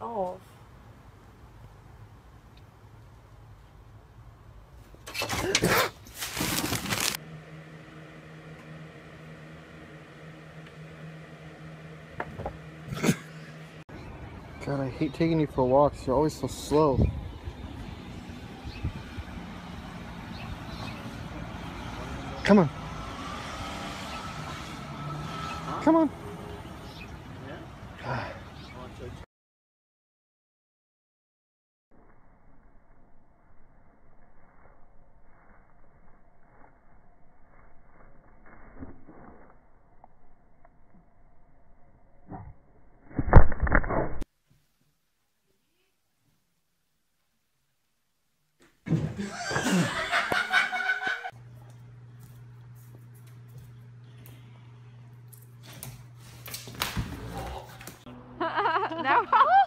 off. God, I hate taking you for walks. You're always so slow. Come on. Come on. Now.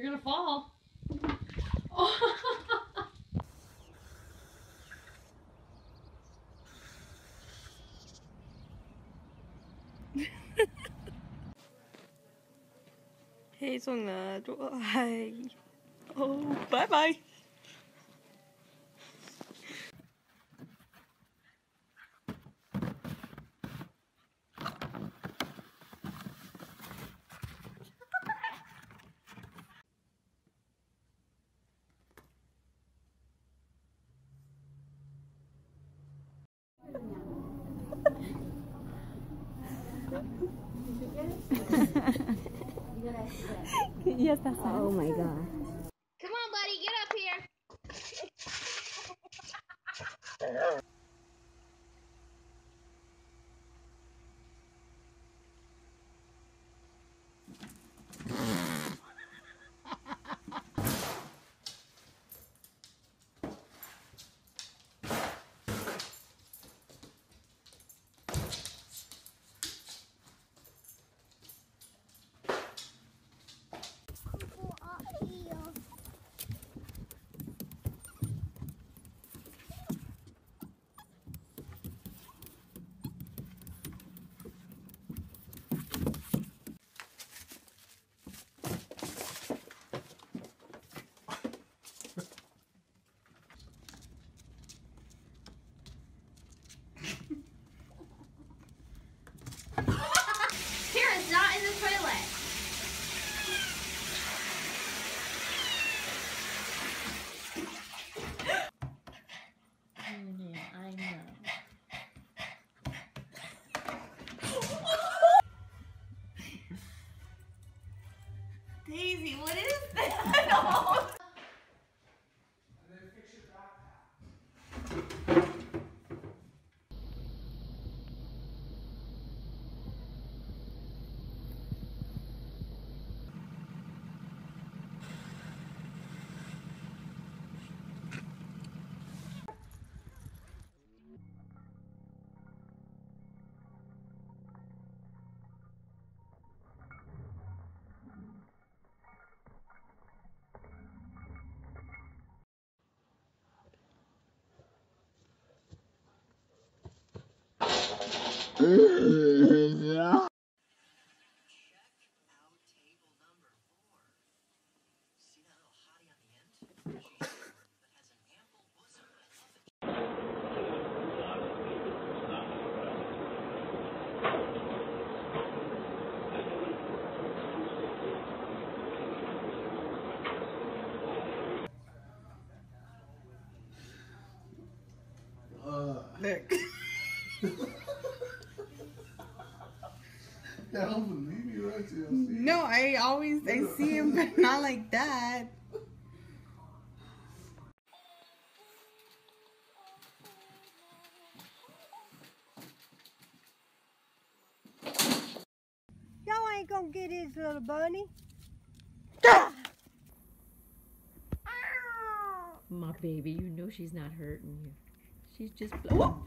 You're gonna fall. Oh. hey, 送了多爱，哦，拜拜。바이. Oh my god. crazy. What is this? Uh, Nick. Look. I don't believe you, right? No, I always I see him, but not like that. Y'all ain't gonna get his little bunny. My baby, you know she's not hurting you. She's just. Whoa!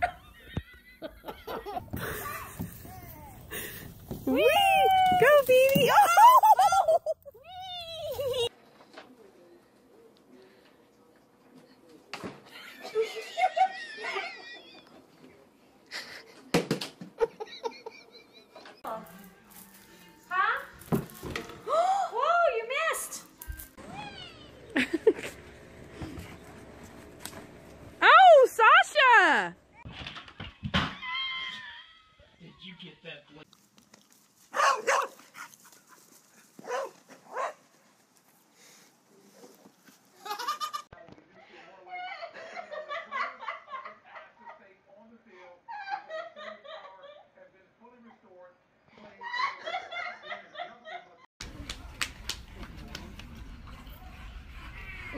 Whee! Go, baby! Oh! Whoa, you missed! Oh, Sasha!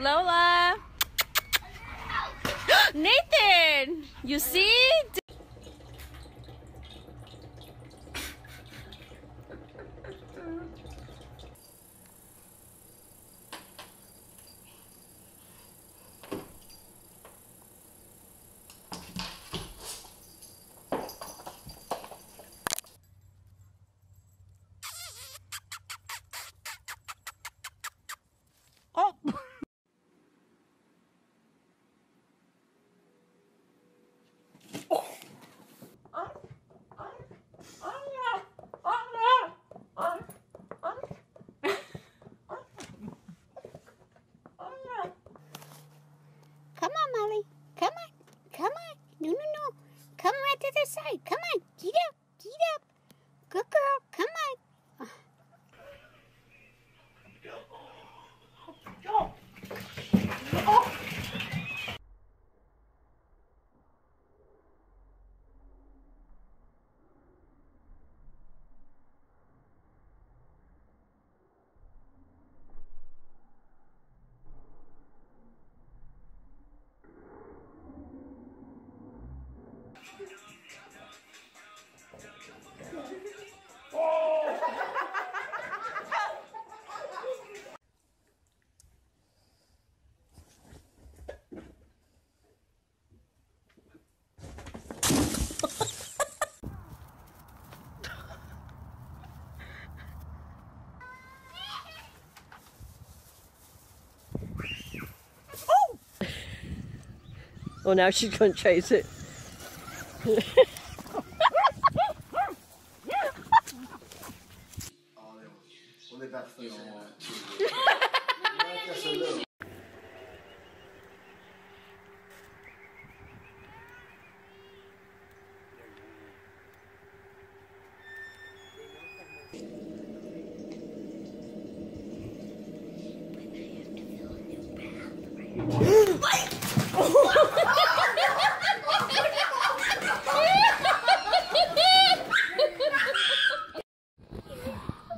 Lola! Nathan! You see? Oh! Come on, Molly. Come on. Come on. No, no, no. Come right to the side. Come on. Get up. Get up. Good girl. Come on. Well, now she's gonna chase it.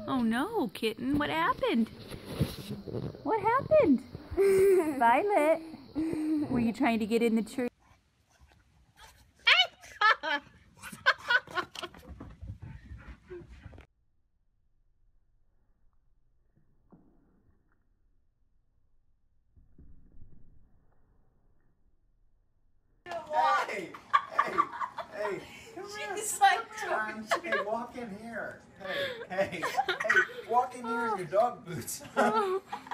Oh no, kitten, what happened? What happened? Violet, were you trying to get in the tree? Hey, hey, hey. She's like, hey, walk in here. Hey, hey, hey, walk in here in your dog boots.